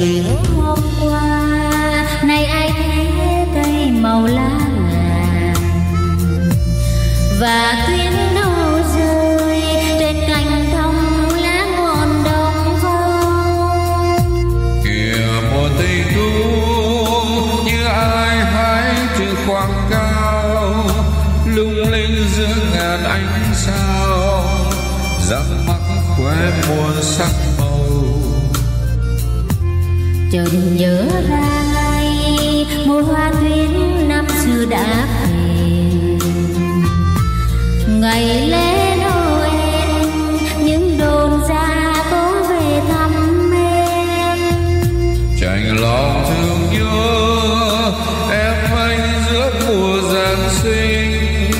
biển hôm qua. Nay ai thế cây màu lá vàng và tuyến đâu rơi trên cành thông lá ngọn đồng vông kìa mùa tây thu, như ai hái từ khoảng cao, lung linh giữa ngàn ánh sao. Răng mắt khoe buồn sắc chợt nhớ ra ngay, mùa hoa tuyến năm xưa đã về. Ngày lễ noel, những đồn ra cố về thăm em. Chành lòng thương nhớ, em anh giữa mùa giáng sinh,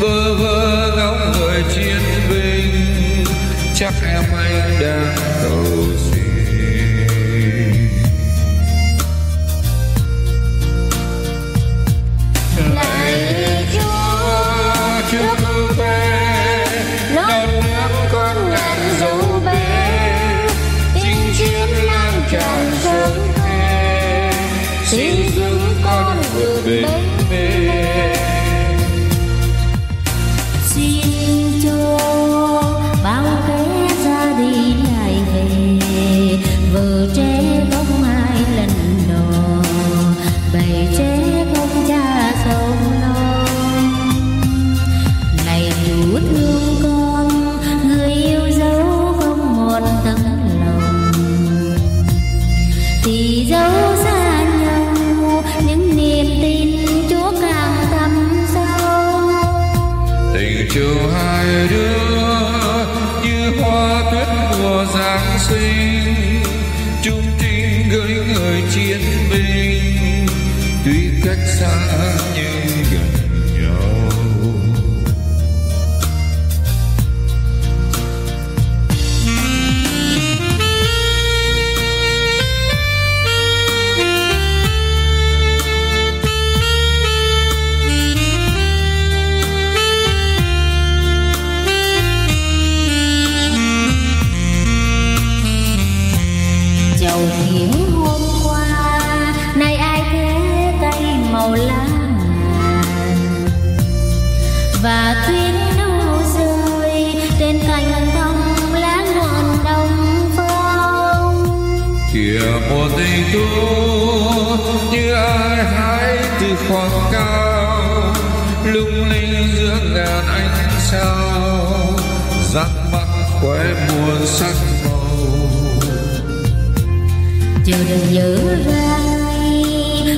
bơ vơ ngóng người chiến binh. Chắc em anh đang cầu 叮嘱：，孩子，别怕。Gửi người chiến binh. Tuy cách xa nhưng màu lá và tuyến đâu rơi trên cành thông lá ngọn đồng phong. Kìa mùa tình thu như ai hái từ khoảng cao lung linh giữa ngàn ánh sao rắc mắt khoe muôn sắc màu. Chợt nhớ ra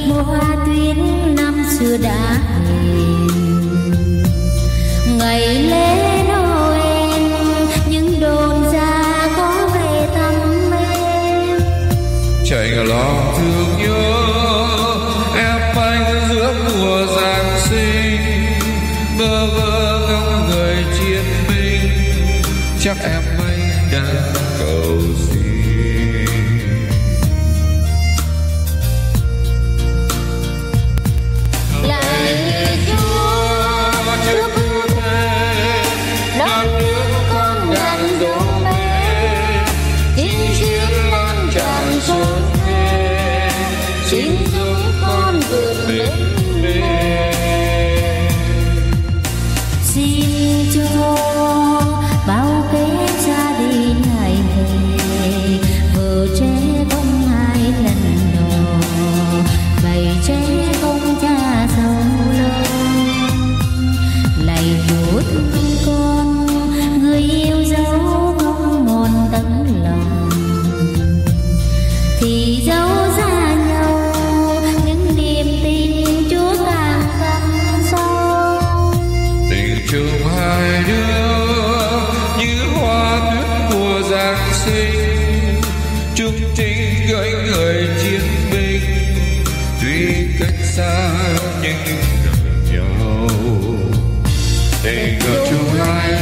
mùa hoa tuyến năm xưa đã về. Trường hai đứa như hoa tuyết mùa giáng sinh. Chung trinh gửi người chiến binh tuy cách xa nhưng gần nhau tình cờ chung hai